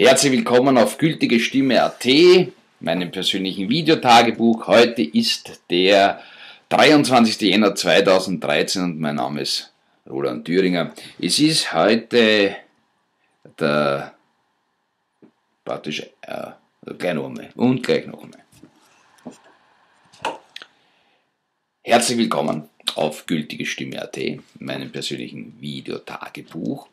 Herzlich willkommen auf gültige Stimme.at, meinem persönlichen Videotagebuch. Heute ist der 23. Jänner 2013 und mein Name ist Roland Thüringer. Es ist heute der, praktisch, äh, gleich noch einmal und gleich noch einmal. Herzlich willkommen auf gültige Stimme.at, meinem persönlichen Videotagebuch.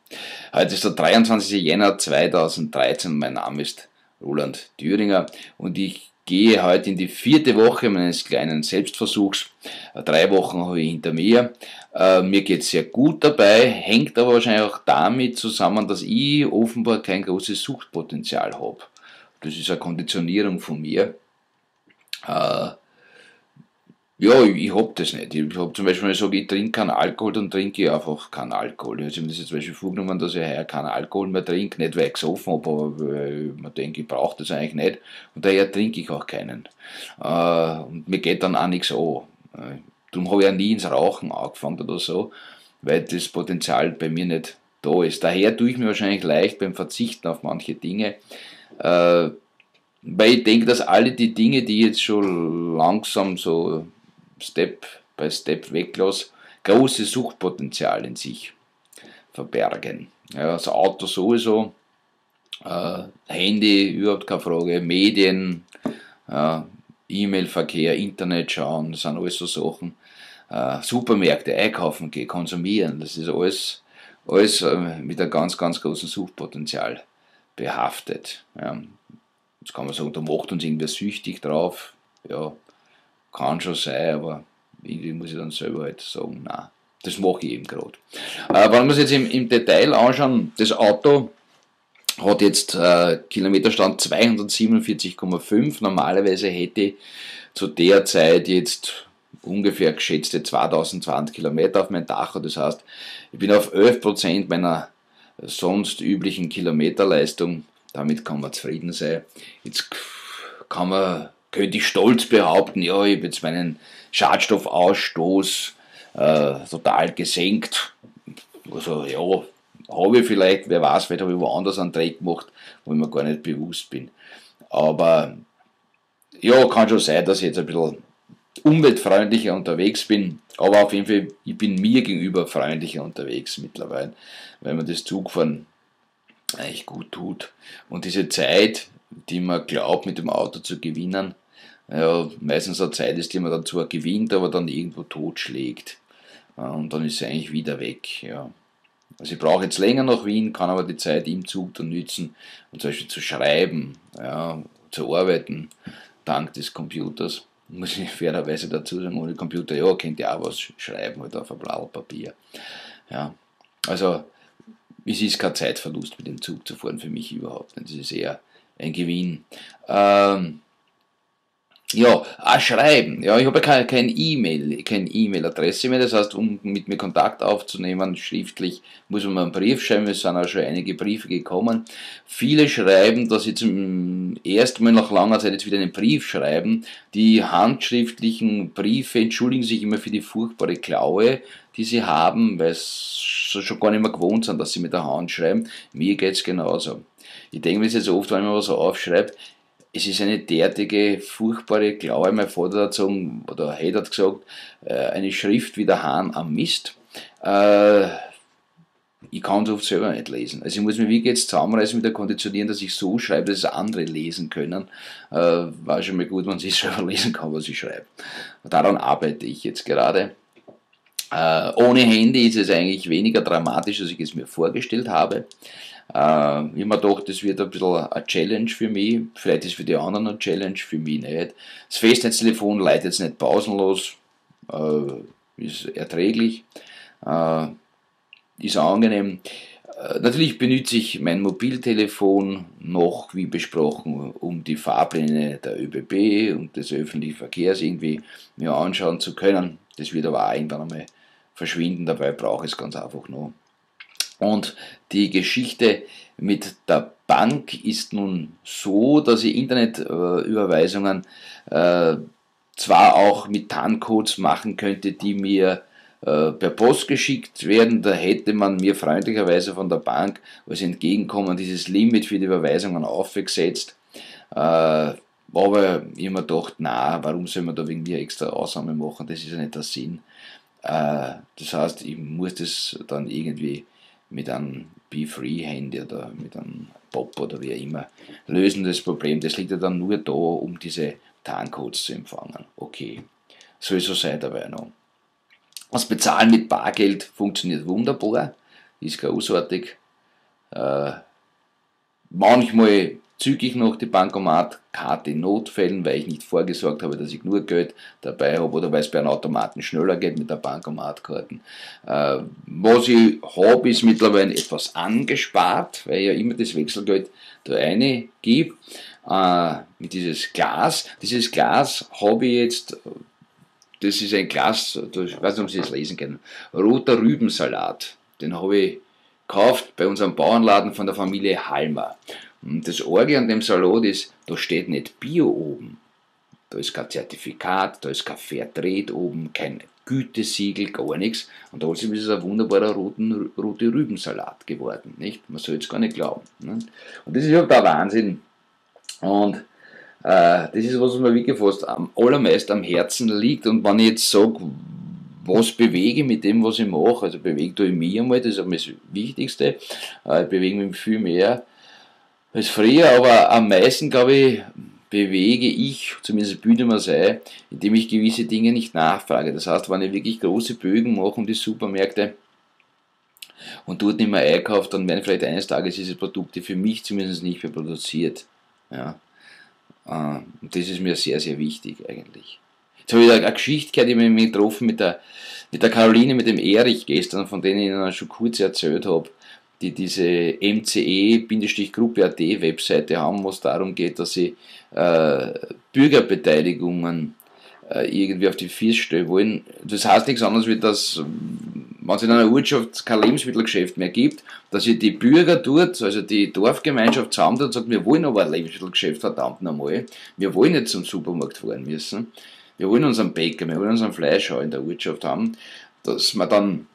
Heute ist der 23. Jänner 2013 mein Name ist Roland Thüringer und ich gehe heute in die vierte Woche meines kleinen Selbstversuchs. Drei Wochen habe ich hinter mir. Äh, mir geht es sehr gut dabei, hängt aber wahrscheinlich auch damit zusammen, dass ich offenbar kein großes Suchtpotenzial habe. Das ist eine Konditionierung von mir. Äh, ja, ich, ich hab das nicht. Ich hab zum Beispiel, wenn ich sage, ich trinke keinen Alkohol, dann trinke ich einfach keinen Alkohol. Ich habe mir das jetzt zum Beispiel vorgenommen, dass ich heuer keinen Alkohol mehr trinke. Nicht, weil ich gesoffen habe, aber weil mir denke, ich brauche das eigentlich nicht. Und daher trinke ich auch keinen. Äh, und mir geht dann auch nichts an. Äh, darum habe ich ja nie ins Rauchen angefangen oder so, weil das Potenzial bei mir nicht da ist. Daher tue ich mir wahrscheinlich leicht beim Verzichten auf manche Dinge. Äh, weil ich denke, dass alle die Dinge, die jetzt schon langsam so Step by Step weglasse, großes Suchtpotenzial in sich verbergen. Ja, das Auto sowieso, äh, Handy überhaupt keine Frage, Medien, äh, E-Mail-Verkehr, Internet schauen, das sind alles so Sachen. Äh, Supermärkte, einkaufen gehen, konsumieren, das ist alles, alles äh, mit einem ganz, ganz großen Suchtpotenzial behaftet. Ja. Jetzt kann man sagen, da macht uns irgendwer süchtig drauf. Ja, kann schon sein, aber irgendwie muss ich dann selber halt sagen, nein, das mache ich eben gerade. Äh, wenn wir uns jetzt im, im, Detail anschauen, das Auto hat jetzt äh, Kilometerstand 247,5. Normalerweise hätte ich zu der Zeit jetzt ungefähr geschätzte 2020 Kilometer auf mein Dach. Das heißt, ich bin auf 11% meiner sonst üblichen Kilometerleistung. Damit kann man zufrieden sein. Jetzt kann man könnte ich stolz behaupten, ja, ich habe jetzt meinen Schadstoffausstoß äh, total gesenkt. Also ja, habe ich vielleicht, wer weiß, vielleicht habe ich woanders einen Dreck gemacht, wo ich mir gar nicht bewusst bin. Aber ja, kann schon sein, dass ich jetzt ein bisschen umweltfreundlicher unterwegs bin. Aber auf jeden Fall, ich bin mir gegenüber freundlicher unterwegs mittlerweile, weil mir das Zugfahren eigentlich gut tut. Und diese Zeit, die man glaubt, mit dem Auto zu gewinnen, ja, meistens eine Zeit ist, die man dann zwar gewinnt, aber dann irgendwo totschlägt. Und dann ist sie eigentlich wieder weg. Ja. Also ich brauche jetzt länger nach Wien, kann aber die Zeit im Zug dann nützen, um zum Beispiel zu schreiben, ja, zu arbeiten, dank des Computers. Muss ich fairerweise dazu sagen, ohne Computer, ja, könnt ihr auch was schreiben, halt auf ein blaues Papier. Ja. Also, es ist kein Zeitverlust, mit dem Zug zu fahren, für mich überhaupt. Das ist eher ein Gewinn. Ähm, ja, ah, schreiben. Ja, ich habe kein, kein E-Mail, keine E-Mail-Adresse mehr. Das heißt, um mit mir Kontakt aufzunehmen, schriftlich, muss man einen Brief schreiben. Es sind auch schon einige Briefe gekommen. Viele schreiben, dass sie zum ersten Mal nach langer Zeit jetzt wieder einen Brief schreiben. Die handschriftlichen Briefe entschuldigen sich immer für die furchtbare Klaue, die sie haben, weil sie schon gar nicht mehr gewohnt sind, dass sie mit der Hand schreiben. Mir geht es genauso. Ich denke mir jetzt oft, wenn man was aufschreibt, es ist eine derartige furchtbare Klaue. Mein Vater hat gesagt, oder Heid hat gesagt, eine Schrift wie der Hahn am Mist. Äh, ich kann es oft selber nicht lesen. Also ich muss mich wirklich jetzt zusammenreißen mit der Konditionieren, dass ich so schreibe, dass es andere lesen können. Äh, war schon mal gut, wenn ich selber lesen kann, was ich schreibe. Daran arbeite ich jetzt gerade. Äh, ohne Handy ist es eigentlich weniger dramatisch, als ich es mir vorgestellt habe. Äh, mir gedacht, das wird ein bisschen eine Challenge für mich. Vielleicht ist es für die anderen eine Challenge, für mich nicht. Das Festnetztelefon leitet jetzt nicht pausenlos, äh, ist erträglich, äh, ist angenehm. Äh, natürlich benütze ich mein Mobiltelefon noch, wie besprochen, um die Fahrpläne der ÖBB und des öffentlichen Verkehrs irgendwie mir anschauen zu können. Das wird aber auch irgendwann einmal verschwinden, dabei brauche ich es ganz einfach noch. Und die Geschichte mit der Bank ist nun so, dass ich Internetüberweisungen äh, zwar auch mit TAN-Codes machen könnte, die mir äh, per Post geschickt werden. Da hätte man mir freundlicherweise von der Bank als Entgegenkommen dieses Limit für die Überweisungen aufgesetzt. Äh, aber ich habe mir gedacht, na, warum soll man da wegen mir extra Ausnahme machen? Das ist ja nicht der Sinn. Äh, das heißt, ich muss das dann irgendwie mit einem Be-Free-Handy oder mit einem Pop oder wie immer lösen, das Problem. Das liegt ja dann nur da, um diese Tarncodes zu empfangen. Okay, soll so sein dabei noch. Das Bezahlen mit Bargeld funktioniert wunderbar, ist großartig. Äh, manchmal zügig noch die Bankomatkarte in Notfällen, weil ich nicht vorgesorgt habe, dass ich nur Geld dabei habe oder weil es bei einem Automaten schneller geht mit der Bankomatkarte. Äh, was ich habe, ist mittlerweile etwas angespart, weil ich ja immer das Wechselgeld da rein gebe. Äh, mit dieses Glas. Dieses Glas habe ich jetzt, das ist ein Glas, ich weiß nicht, ob Sie es lesen können, roter Rübensalat. Den habe ich gekauft bei unserem Bauernladen von der Familie Halmer. Und das Orge an dem Salat ist, da steht nicht Bio oben. Da ist kein Zertifikat, da ist kein Fairtrade oben, kein Gütesiegel, gar nichts. Und trotzdem ist es ein wunderbarer roten, rote Rübensalat geworden. Nicht? Man soll es gar nicht glauben. Nicht? Und das ist ja der Wahnsinn. Und äh, das ist was, mir wirklich fast am allermeisten am Herzen liegt. Und wenn ich jetzt sage, was bewege mit dem, was ich mache, also bewege ich mich einmal, das ist das Wichtigste. Äh, ich bewege mich viel mehr als früher, aber am meisten, glaube ich, bewege ich, zumindest bühne mal sei, indem ich gewisse Dinge nicht nachfrage. Das heißt, wenn ich wirklich große Bögen mache um die Supermärkte und dort nicht mehr einkaufe, dann werden vielleicht eines Tages diese Produkte für mich zumindest nicht mehr produziert. Ja. Äh, und das ist mir sehr, sehr wichtig eigentlich. Jetzt habe ich eine Geschichte gehört, die mich getroffen mit der, mit der Caroline, mit dem Erich gestern, von denen ich Ihnen schon kurz erzählt habe die diese MCE-Gruppe.at Webseite haben, wo es darum geht, dass sie äh, Bürgerbeteiligungen äh, irgendwie auf die Füße stellen wollen. Das heißt nichts anderes, wie dass, wenn es in einer Ortschaft kein Lebensmittelgeschäft mehr gibt, dass sich die Bürger dort, also die Dorfgemeinschaft zusammentut und sagt, wir wollen aber ein Lebensmittelgeschäft, verdammt nochmal. Wir wollen nicht zum Supermarkt fahren müssen. Wir wollen unseren Bäcker, wir wollen unseren Fleischhau in der Ortschaft haben, dass man dann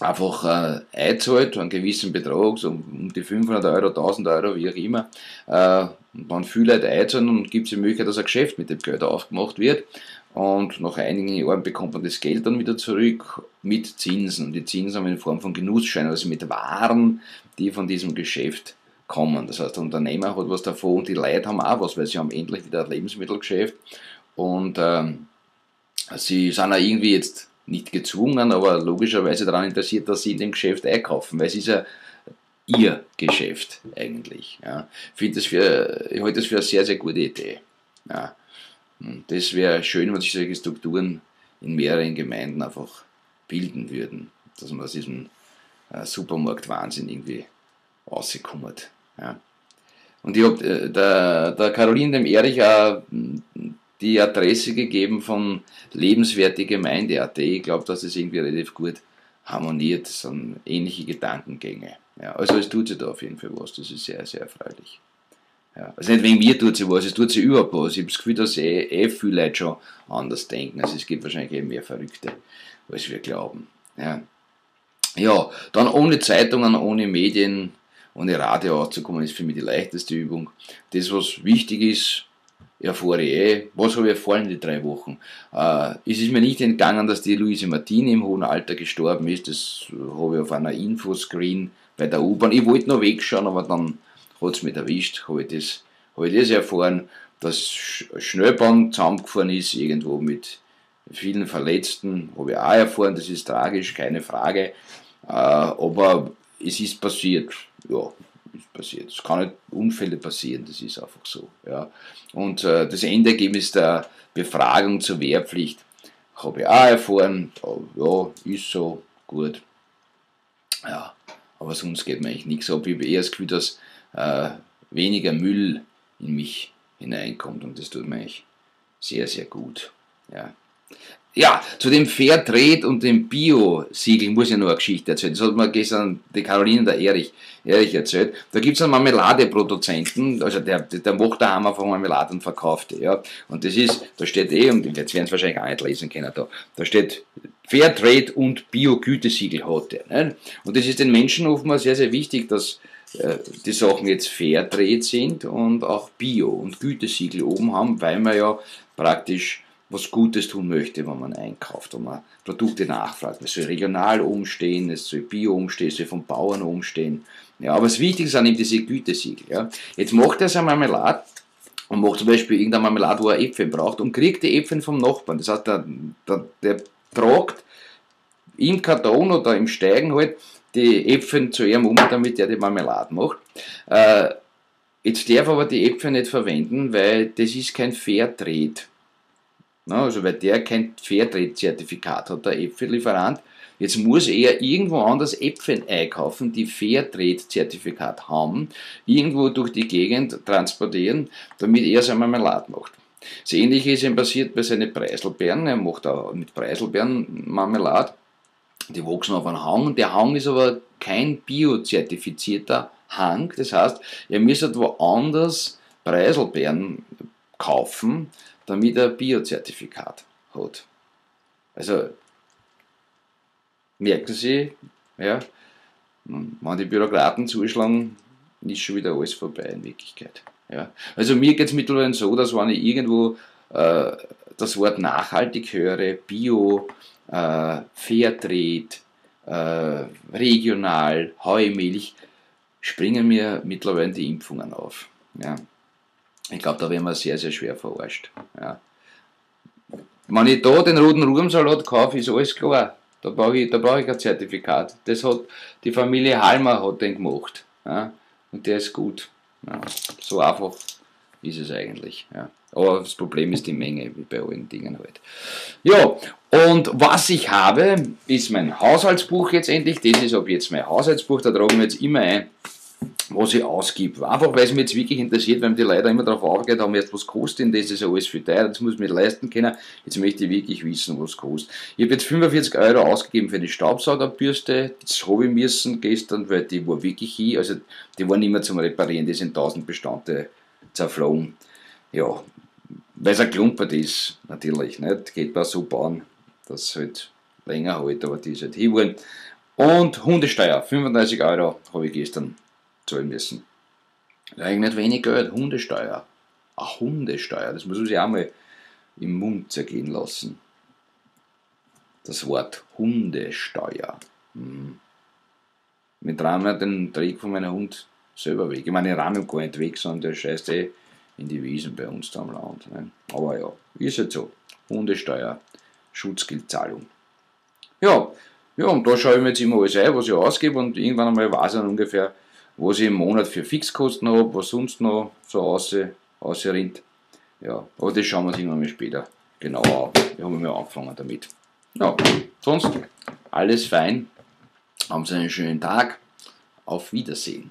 einfach äh, einzahlt, einen gewissen Betrag, so um die 500 Euro, 1000 Euro, wie auch immer, äh, und dann viele Leute einzahlen und gibt es die Möglichkeit, dass ein Geschäft mit dem Geld aufgemacht wird. Und nach einigen Jahren bekommt man das Geld dann wieder zurück mit Zinsen. Die Zinsen haben in Form von Genussscheinen, also mit Waren, die von diesem Geschäft kommen. Das heißt, der Unternehmer hat was davon und die Leute haben auch was, weil sie haben endlich wieder ein Lebensmittelgeschäft. Und ähm, sie sind auch irgendwie jetzt nicht gezwungen, aber logischerweise daran interessiert, dass sie in dem Geschäft einkaufen, weil es ist ja ihr Geschäft eigentlich. Ja. Ich finde das für, ich halte das für eine sehr, sehr gute Idee. Ja. Und das wäre schön, wenn sich solche Strukturen in mehreren Gemeinden einfach bilden würden, dass man aus diesem äh, Supermarkt-Wahnsinn irgendwie rauskommt. Ja. Und ich habe äh, der, der Caroline dem Erich auch die Adresse gegeben von lebenswerte Gemeinde.at. Ich glaube, dass es irgendwie relativ gut harmoniert, das sind ähnliche Gedankengänge. Ja, also es tut sich da auf jeden Fall was, das ist sehr, sehr erfreulich. Ja, also nicht wegen mir tut sie was, es tut sie überhaupt was. Ich habe das Gefühl, dass eh, eh viele Leute schon anders denken. Also es gibt wahrscheinlich eh mehr Verrückte, als wir glauben. Ja. ja, dann ohne Zeitungen, ohne Medien, ohne Radio auszukommen, ist für mich die leichteste Übung. Das, was wichtig ist, erfahre ich eh, was habe ich erfahren den drei Wochen. Äh, es ist mir nicht entgangen, dass die Luise Martini im hohen Alter gestorben ist. Das habe ich auf einer Infoscreen bei der U-Bahn. Ich wollte noch wegschauen, aber dann hat es mich erwischt, habe ich, das, habe ich das erfahren, dass Schnellbahn zusammengefahren ist, irgendwo mit vielen Verletzten, habe ich auch erfahren, das ist tragisch, keine Frage. Äh, aber es ist passiert. Ja, passiert. Es kann nicht Unfälle passieren, das ist einfach so. Ja. Und äh, das Endergebnis der Befragung zur Wehrpflicht habe ich auch erfahren. Ja, ist so, gut. Ja, aber sonst geht mir eigentlich nichts ab. Ich habe eher das Gefühl, dass äh, weniger Müll in mich hineinkommt und das tut mir eigentlich sehr, sehr gut. Ja. Ja, zu dem Fairtrade und dem Bio-Siegel muss ich noch eine Geschichte erzählen. Das hat mir gestern die Caroline und der Erich, Erich erzählt. Da gibt es einen Marmeladeproduzenten, also der, der macht da Hammer von Marmeladen verkauft. Ja. Und das ist, da steht eh, und jetzt werden es wahrscheinlich auch nicht lesen können, da, da steht Fairtrade und Bio-Gütesiegel hat er. Und das ist den Menschen offenbar sehr, sehr wichtig, dass äh, die Sachen jetzt Fairtrade sind und auch Bio und Gütesiegel oben haben, weil man ja praktisch was Gutes tun möchte, wenn man einkauft, wenn man Produkte nachfragt. Es soll regional umstehen, es soll Bio umstehen, es soll vom Bauern umstehen. Ja, aber das Wichtigste sind eben diese Gütesiegel. Ja. Jetzt macht er seine Marmelade und macht zum Beispiel irgendeine Marmelade, wo er Äpfel braucht und kriegt die Äpfel vom Nachbarn. Das heißt, der, der, der tragt im Karton oder im Steigen halt die Äpfel zu ihrem um, damit er die Marmelade macht. Äh, jetzt darf aber die Äpfel nicht verwenden, weil das ist kein Fairtrade. Na, also weil der kein Fairtrade-Zertifikat hat, der Äpfellieferant. Jetzt muss er irgendwo anders Äpfel einkaufen, die Fairtrade-Zertifikat haben, irgendwo durch die Gegend transportieren, damit er seine Marmelade macht. Das ähnliche ist ihm passiert bei seinen Preiselbeeren. Er macht auch mit Preiselbeeren Marmelade. Die wachsen auf einem Hang. Der Hang ist aber kein biozertifizierter Hang. Das heißt, ihr müsst woanders Preiselbeeren kaufen, damit er Biozertifikat hat. Also, merken Sie, ja, wenn die Bürokraten zuschlagen, ist schon wieder alles vorbei in Wirklichkeit. Ja. Also mir geht es mittlerweile so, dass wenn ich irgendwo äh, das Wort nachhaltig höre, Bio, äh, Fairtrade, äh, regional, Heumilch, springen mir mittlerweile die Impfungen auf. Ja. Ich glaube, da werden wir sehr, sehr schwer verarscht. Ja. Wenn ich da den roten Ruhmsalat kaufe, ist alles klar. Da brauche ich, da brauche ich ein Zertifikat. Das hat die Familie Halmer hat den gemacht. Ja. Und der ist gut. Ja. So einfach ist es eigentlich. Ja. Aber das Problem ist die Menge, wie bei allen Dingen halt. Ja, und was ich habe, ist mein Haushaltsbuch jetzt endlich. Das ist ab jetzt mein Haushaltsbuch. Da tragen wir jetzt immer ein, was ich ausgebe. Einfach weil es mich jetzt wirklich interessiert, weil die Leute immer darauf aufgeht, haben jetzt was kostet, das ist alles für teuer, das muss ich mir leisten können. Jetzt möchte ich wirklich wissen, was kostet. Ich habe jetzt 45 Euro ausgegeben für eine Staubsaugerbürste. Das habe ich müssen gestern, weil die war wirklich hin, also die waren nicht mehr zum Reparieren, die sind 1000 Bestandteile zerflogen. Ja, weil es ein Klumpert ist, natürlich. Nicht? Geht man so bauen, dass es halt länger hält, aber die ist halt hinwollen. Und Hundesteuer, 35 Euro habe ich gestern zahlen müssen. Eigentlich nicht wenig Geld, Hundesteuer. Ach, Hundesteuer, das muss man sich auch mal im Mund zergehen lassen. Das Wort Hundesteuer. Hm. Trauen ja den Trick von meinem Hund selber weg. Ich meine, ich ramme gar nicht weg, sondern der scheißt eh in die Wiesen bei uns da am Land. Ne? Aber ja, ist halt so. Hundesteuer, Schutzgeldzahlung. Ja, ja, und da schaue ich mir jetzt immer alles ein, was ich ausgebe und irgendwann einmal weiß ich dann ungefähr, was ich im Monat für Fixkosten habe, was sonst noch so ausrinnt. Ja, aber das schauen wir uns irgendwann mal später genauer an. Wir haben ja angefangen damit. Ja, sonst alles fein. Haben Sie einen schönen Tag. Auf Wiedersehen.